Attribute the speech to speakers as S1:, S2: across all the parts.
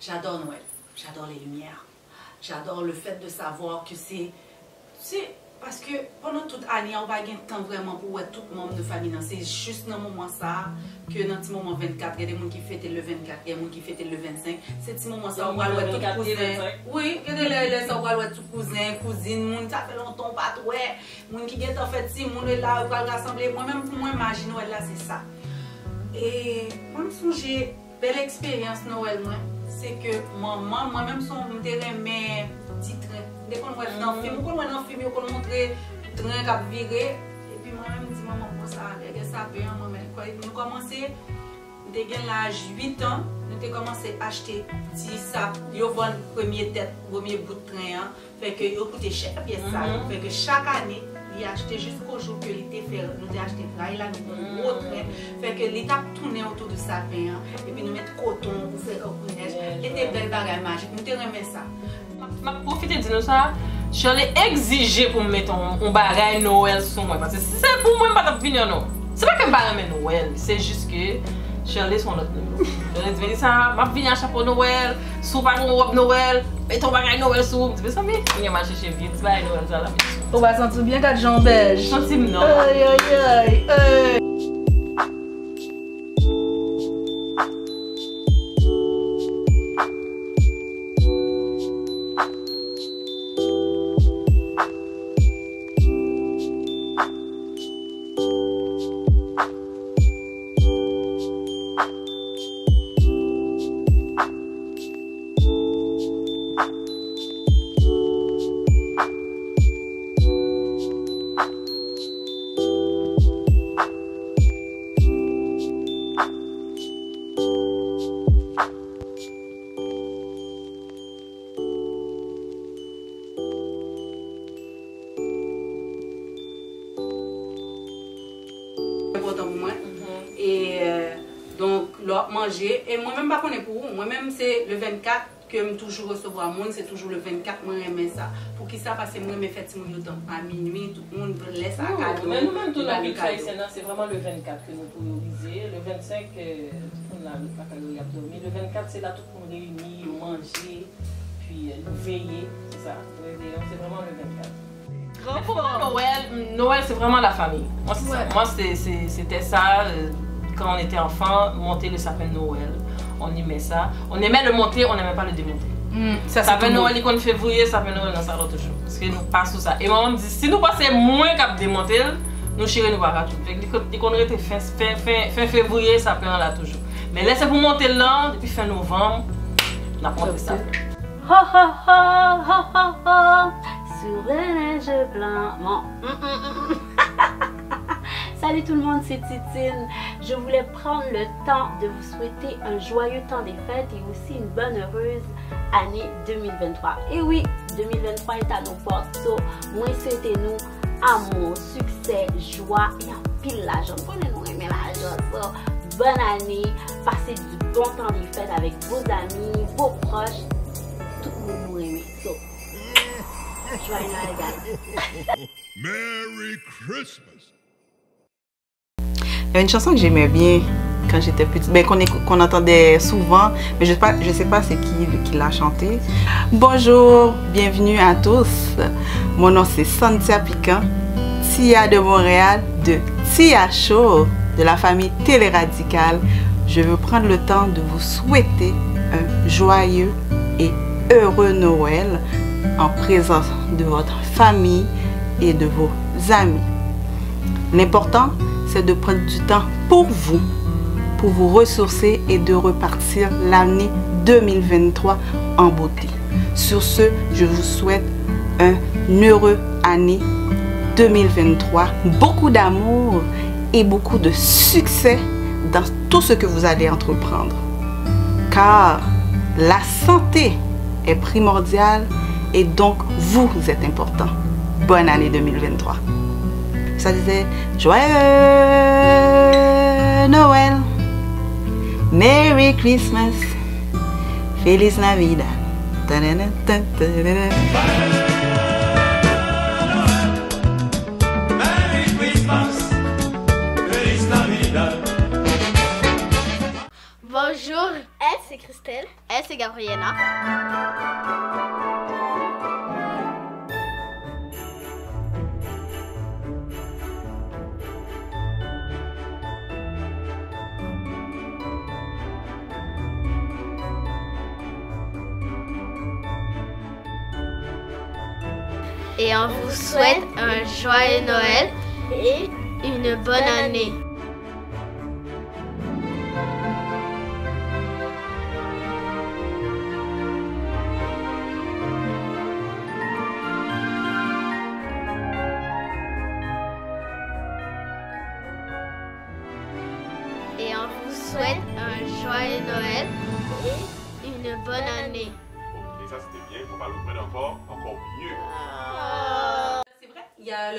S1: J'adore Noël. J'adore les lumières. J'adore le fait de savoir que c'est... C'est parce que pendant toute année, on va gagner temps vraiment pour être tout le monde de famille. C'est juste dans le moment ça, que dans le moment 24, il y a des gens qui fêtent le 24, il y a des gens qui fêtent le 25. C'est ce moment ça, on va le tout cousin. Oui, il y a des gens qui le tout cousin, cousine, monde, ça fait longtemps, pas tout. toi. gens qui est en fait, si monde est là, on va rassembler. Moi-même, pour moi, imagine, Noël là, c'est ça. Et, moi, me songer, belle expérience Noël, moi. se ke mm-hmm. maman, mwen menm son mwen te remen ti tren. De kon mwen nan film, kon mwen nan film yo kon montre tren kap vire. E pi mwen menm di maman kon sa, lege sa pe yon mwen menm. Kwa yon komanse, de gen laj 8 an, nou te komanse achete ti sap, yo von premye tet, premye bout tren an, feke yo koute chèp, ye sa, feke chak ane, li achete jusqu'au jour ke li te fè, nou te achete vray la, nou kon wotre, fè ke li tap toune outou de savè, epi nou met koton pou fè okounej, li e te bel bagay magik, nou te remè sa.
S2: Ma profite di nou sa, jol e exije pou meton ou bagay Noel sou mwen, parce se pou mwen patap vinyon nou, se pa kem bagay men Noel, se jiske... Chèlè son lot nivou. Chèlè di veni sa, map vini an chapo Noël, sou pa nou wop Noël, E ton bagay nou el sou, ti pe sa mi? Nye man cheche vye, ti bagay nou el zala mi sou.
S1: Ou ba santi byen kat jan bej?
S2: Santi mi nan.
S1: Oye, oye, oye. lop, manje, e mwen menm pa konen pou ou, mwen menm se le 24 ke m toujou resevo a moun, se toujou le 24 mwen remen sa. Pou ki sa pase mwen me fèti moun yo tan a minwi, tout moun lè sa kado.
S2: Men nou men tout la bit fay senan, se vreman le 24 ke nou priorize, le 25 tout la bit pa kado yato, men le 24 se la tout moun reuni, manje, puis veye, se sa, se vreman le 24. Grand pour Noël, Noël c'est vraiment la famille. Moi c'était ça. Euh, Quand on était enfant, monter le sapin de Noël. On aimait ça. On aimait le monter, on n'aimait pas le démonter. Mm, ça, sapin Noël, il compte février, sapin Noël, on s'arrête toujours. Parce que nous passons ça. Et maman me dit, si nous passons moins qu'à démonter, nous chéris nous pas tout. Fait qu'on était fin, fin, fin, fin février, sapin là toujours. Mais laissez pour monter là, depuis fin novembre, on a monté ça. Ha ha ha ha ha ha
S3: sur. Bon. Mm, mm, Salut tout le monde, c'est Titine. Je voulais prendre le temps de vous souhaiter un joyeux temps des fêtes et aussi une bonne heureuse année 2023. Et oui, 2023 est à nos portes. So, moi, souhaitez-nous amour, succès, joie et un pile l'argent. Prenez-nous aimer l'argent. So, bonne année, passez du bon temps des fêtes avec vos amis, vos proches. Tout le monde nous aime. So, joyeux Noël, Merry Christmas!
S4: Il y a une chanson que j'aimais bien quand j'étais petite, ben, qu'on entendait souvent, mais je ne sais pas, sais pas c'est qui, qui l'a chanté. Bonjour, bienvenue à tous. Mon nom c'est Santia Piquant, Tia de Montréal, de Tia Show, de la famille Téléradicale. Je veux prendre le temps de vous souhaiter un joyeux et heureux Noël en présence de votre famille et de vos amis. L'important, c'est de prendre du temps pour vous, pour vous ressourcer et de repartir l'année 2023 en beauté. Sur ce, je vous souhaite un heureux année 2023, beaucoup d'amour et beaucoup de succès dans tout ce que vous allez entreprendre. Car la santé est primordiale et donc vous êtes important. Bonne année 2023. Ça disait Joyeux Noël, Merry Christmas, Feliz Navidad.
S5: Bonjour, c'est Christelle. Elle, c'est Gabriela. Et on vous souhaite un joyeux Noël et une bonne année.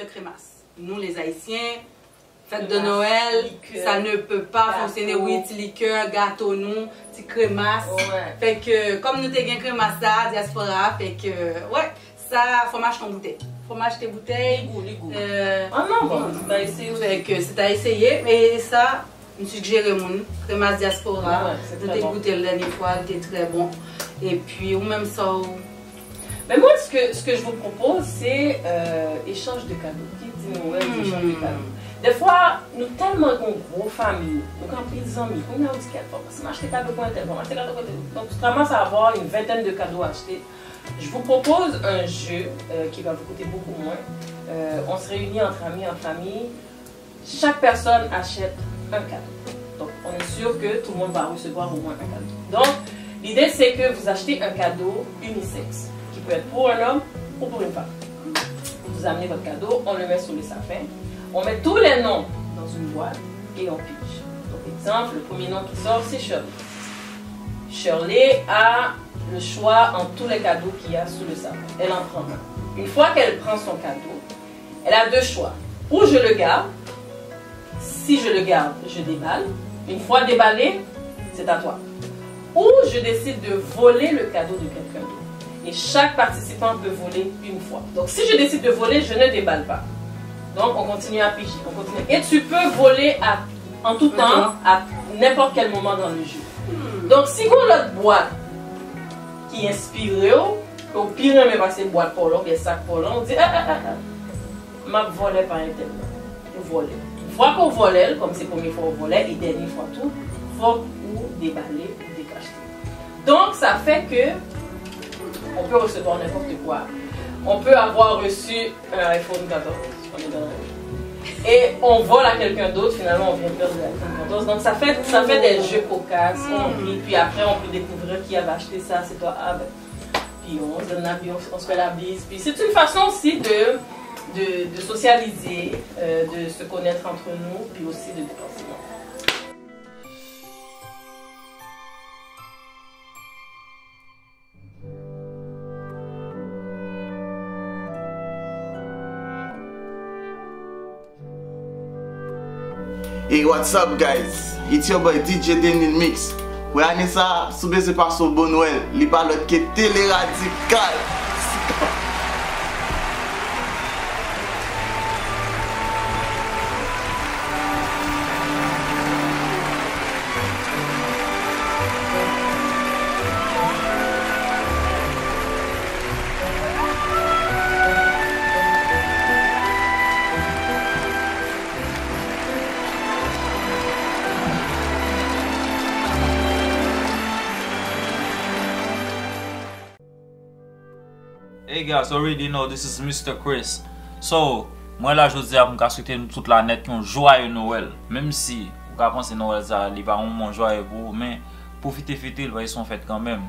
S1: cremas. Nous, les Haïtiens, fête de Noël,
S2: liqueur,
S1: ça ne peut pas
S2: gâteau.
S1: fonctionner. Oui, petit liqueur, gâteau, non, petit cremas.
S2: Ouais.
S1: Fait que, comme nous, t'es gain cremas ça, diaspora, fait que, ouais, ça, fromage ton bouteille. Fromage tes bouteilles.
S2: Ligou, ligou.
S1: Euh,
S2: ah non, bon, mm. c'est à essayer aussi.
S1: Fait que c'est à essayer, mais ça, je suggère mon cremas diaspora.
S2: Ouais, de
S1: t'écouter
S2: bon.
S1: goûté la dernière fois, c'était très bon. Et puis, ou même ça, ou...
S2: Mais moi, ce que, ce que je vous propose, c'est euh, échange de cadeaux. Qui dit
S1: Hmm.
S2: échange de cadeaux. Des fois, nous tellement une grosse famille, nous avons pris des amis, on a dit qu'elle va m'acheter des cadeaux pour un tel, pour tel. Donc, tu commences à avoir une vingtaine de cadeaux à acheter. Je vous propose un jeu euh, qui va vous coûter beaucoup moins. Euh, on se réunit entre amis, en famille. Chaque personne achète un cadeau. Donc, on est sûr que tout le monde va recevoir au moins un cadeau. Donc, l'idée, c'est que vous achetez un cadeau unisexe, être pour un homme ou pour une femme. Vous amenez votre cadeau, on le met sur le sapin. On met tous les noms dans une boîte et on pige. Donc, exemple, le premier nom qui sort, c'est Shirley. Shirley a le choix entre tous les cadeaux qu'il y a sous le sapin. Elle en prend un. Une fois qu'elle prend son cadeau, elle a deux choix. Ou je le garde. Si je le garde, je déballe. Une fois déballé, c'est à toi. Ou je décide de voler le cadeau de quelqu'un d'autre. Et chaque participant peut voler une fois. Donc si je décide de voler, je ne déballe pas. Donc on continue à piger. On continue. Et tu peux voler à, en tout temps, à n'importe quel moment dans le jeu. Donc si vous avez l'autre boîte qui est inspirée, au pire, mais passer boîte pour l'autre, sac pour l'autre, on dit, ah, ah, ah, ah. m'a volé par un tel. Une fois qu'on volait, comme c'est la première fois qu'on volait, et dernière fois tout, faut ou déballer ou décacheter. Donc ça fait que on peut recevoir n'importe quoi. On peut avoir reçu un iPhone 14. on est dans- Et on vole à quelqu'un d'autre, finalement on vient perdre l'iPhone 14. Donc ça fait, ça fait des jeux cocasses, on rit, puis après on peut découvrir qui avait acheté ça, c'est toi. Ah, ben. Puis on se donne la bise, on se fait la bise. Puis c'est une façon aussi de, de, de socialiser, euh, de se connaître entre nous, puis aussi de dépenser.
S6: Hey what's up guys? It's your boy DJ Denil Mix. Wè anè sa soube se pa sou bon wèl Li pa palot ke tele radikal
S7: guys already know this is Mr. Chris So, mwen la jodi ap mwen ka swite nou tout la net yon joye Noël. Mem si, ou ka panse Noël za li va moun moun joye pou Men, profite fete l va yon son fete kanmem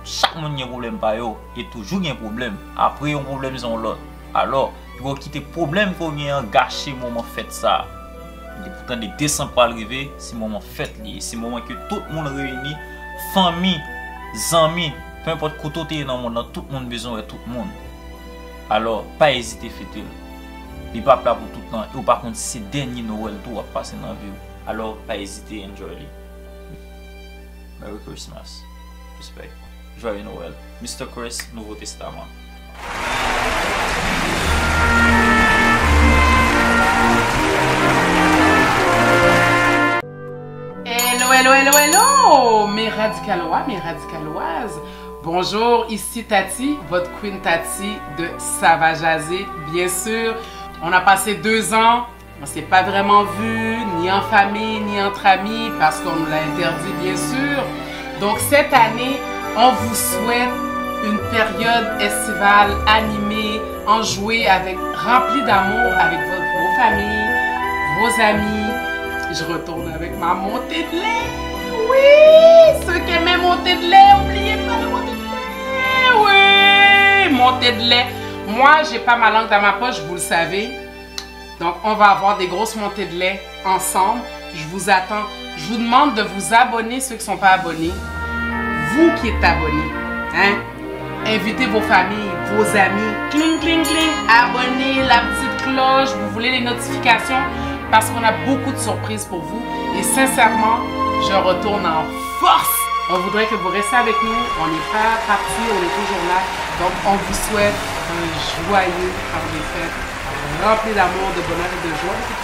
S7: Chak moun yon problem pa yo E toujou yon problem Apre yon problem yon lot Alors, yon kon kite problem kon yon gache mouman fete sa De poutan de desan pa alrive, si mouman fèt li, si mouman ke tout moun reyni, fami, zami, peu importe koto te nan moun nan, tout moun bezon re tout moun. Alors, pa ezite fete. Li pa pla pou tout nan, ou par kont se denye Noël tou wap pase nan vi ou. Alors, pa ezite enjoy. Merry Christmas. Respect. Joyeux Noël. Mr. Chris, Nouveau Testament.
S4: Hello, hello, hello, hello, mes
S8: radicalois, mes radicaloises. Bonjour, ici Tati, votre Queen Tati de Savajaser, bien sûr. On a passé deux ans, on s'est pas vraiment vu, ni en famille, ni entre amis, parce qu'on nous l'a interdit, bien sûr. Donc cette année, on vous souhaite une période estivale animée, enjouée, avec, remplie d'amour avec votre, vos familles, vos amis. Je retourne avec ma montée de lait. Oui, ceux qui aimaient monter de lait, n'oubliez pas la montée de lait. Oui, montée de lait. Moi, j'ai pas ma langue dans ma poche, vous le savez. Donc, on va avoir des grosses montées de lait ensemble. Je vous attends. Je vous demande de vous abonner, ceux qui ne sont pas abonnés. Vous qui êtes abonnés, hein? Invitez vos familles, vos amis. Cling, cling, cling. Abonnez la petite cloche. Vous voulez les notifications? Parce qu'on a beaucoup de surprises pour vous. Et sincèrement, je retourne en force. On voudrait que vous restiez avec nous. On n'est pas parti, on est toujours là. Donc, on vous souhaite un joyeux temps des fêtes, rempli d'amour, de bonheur et de joie de.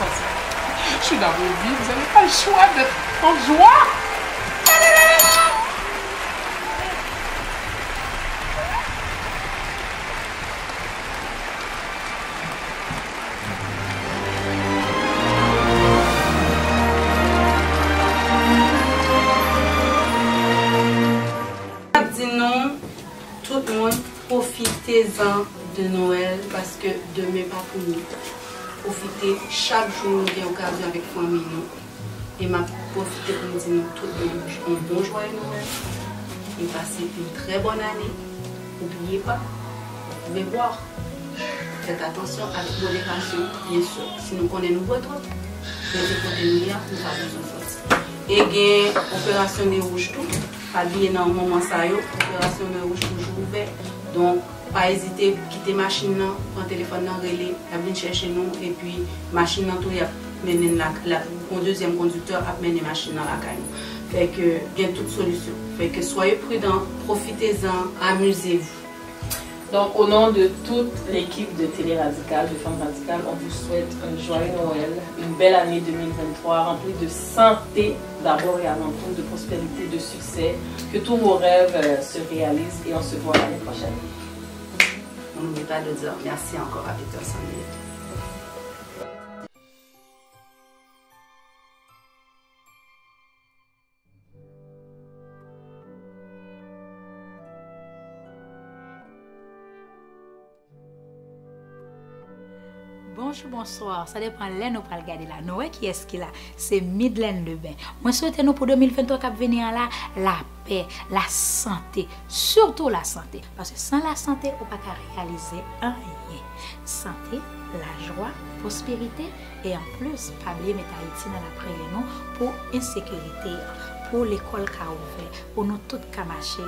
S8: Je suis dans vos vies, vous n'avez pas le choix d'être en joie.
S1: Tout le monde, profitez-en de Noël parce que demain pas pour nous. Profitez chaque jour de l'occasion avec famille. nous. Et m'a profité pour nous dire nous, tout le monde un bon joyeux Noël. Et passer une très bonne année. N'oubliez pas, vous pouvez boire. Faites attention avec modération, bien sûr. Si nous connaissons nous côté nous, a, nous de sortir. Et gen opération de rouge tout. Dans le moment ça yo, opération de rouge toujours ouvert. Donc pas hésiter quitter machine nan, prendre téléphone nan relé, la venir chercher nous et puis machine nan tout y a mené la, la mon deuxième conducteur a mené machine dans la que bien toute solution. Fait que soyez prudents, profitez-en, amusez-vous.
S2: Donc, au nom de toute l'équipe de Télé Radical, de Femmes Radicales, on vous souhaite un joyeux Noël, une belle année 2023 remplie de santé d'abord et avant tout, de prospérité, de succès, que tous vos rêves euh, se réalisent et on se voit l'année prochaine.
S1: On n'oublie pas de dire merci encore à Peterson.
S3: bonjou, bonsoir, sa depan lè nou pral gade la. Nou wè ki eski la, se Midlen Leben. Mwen souwete nou pou 2023 kap veni an la, la pe, la sante, surtout la sante. Parce san la sante, ou pa ka realize an yè. Sante, la jwa, prosperite, e an plus, pabli meta iti nan apre lè nou pou insekurite, pou l'ekol ka ouve, pou nou tout ka mache.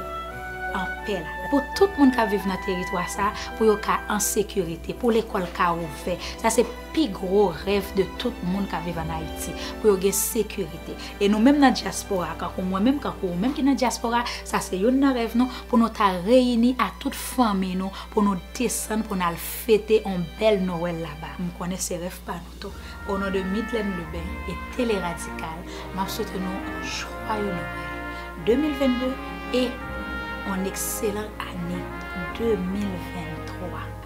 S3: En paix. Pour tout le monde qui vit dans le territoire ça, pour ka en sécurité, pour l'école qui a ouvert. Ça c'est plus gros rêve de tout le monde qui vit en Haïti, pour yo gen sécurité. Et nous même dans la diaspora, quand moi même même qui dans la diaspora, ça c'est un rêve nous pour nous réunir à toute famille nous pour nous descendre pour nous fêter un bel Noël là-bas. Nous connaissons ces rêves pas nous. Au nom de Midland Lubin et Télé Radical, nous souhaitons un joyeux Noël 2022 et une excellente année 2023.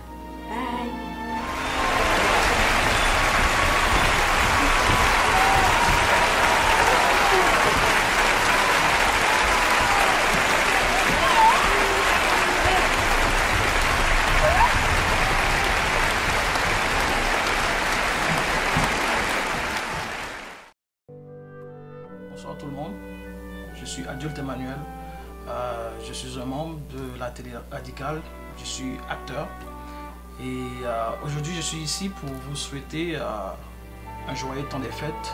S9: De la télé radicale. Je suis acteur. Et euh, aujourd'hui, je suis ici pour vous souhaiter euh, un joyeux temps des fêtes.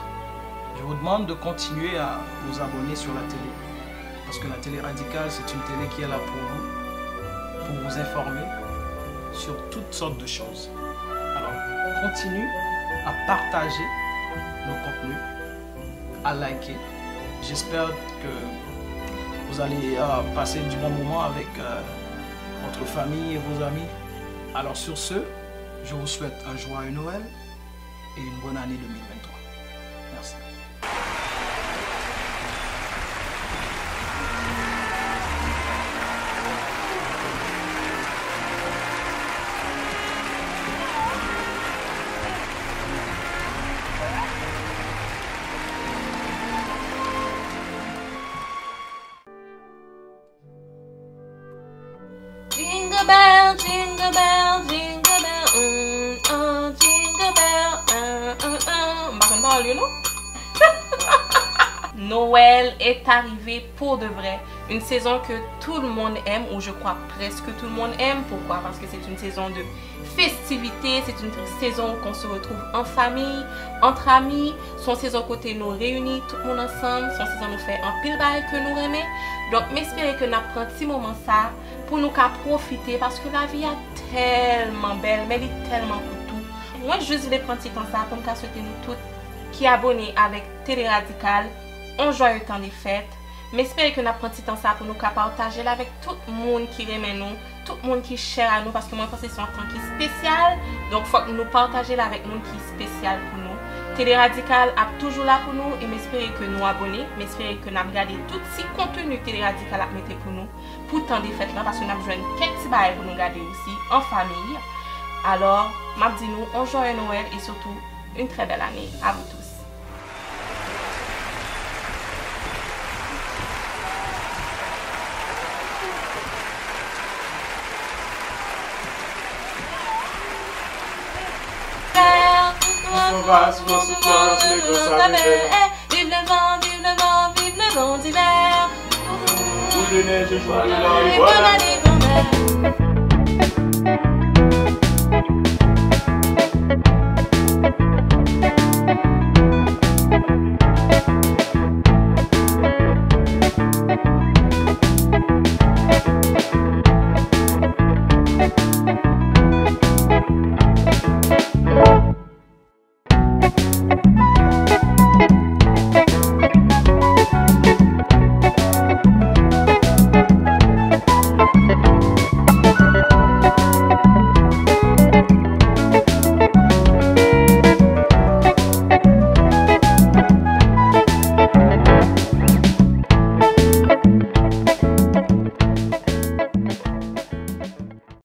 S9: Je vous demande de continuer à vous abonner sur la télé. Parce que la télé radicale, c'est une télé qui est là pour vous, pour vous informer sur toutes sortes de choses. Alors, continue à partager nos contenus, à liker. J'espère que vous allez euh, passer du bon moment avec euh, votre famille et vos amis. Alors sur ce, je vous souhaite un joyeux Noël et une bonne année 2023.
S10: Noël est arrivé pour de vrai. Une saison que tout le monde aime, ou je crois presque tout le monde aime. Pourquoi? Parce que c'est une saison de festivité, c'est une saison qu'on se retrouve en famille, entre amis. Son saison côté nous réunit tout le monde ensemble. Son saison nous fait un pile bail que nous aimons. Donc, m'espérer que nous prenons petit moment ça pour nous profiter parce que la vie est tellement belle, mais elle est tellement pour tout. Moi, je voulais prendre petit temps ça pour nous souhaiter nous toutes ki abone avèk Tele Radikal, on joye tan de fèt. Mè espere ke nap pranti tan sa pou nou ka partajel avèk tout moun ki remen nou, tout moun ki chèr an nou, paske mwen pense son tan ki spesyal, donk fòk nou partajel avèk moun ki spesyal pou nou. Tele Radikal ap toujou la pou nou, e mè espere ke nou abone, mè espere ke nap gade tout si kontenu Tele Radikal ap mette pou nou, pou tan de fèt lan, paske nap jwen kek ti baye pou nou gade osi, an famiye. Alors, map di nou, an joye Noël, et sotou, un tre
S11: bel ane, avoutou. Les gosses
S10: Vive le vent, vive le vent, vive le vent d'hiver.
S11: Boule de neige, joie de
S10: grand-mère.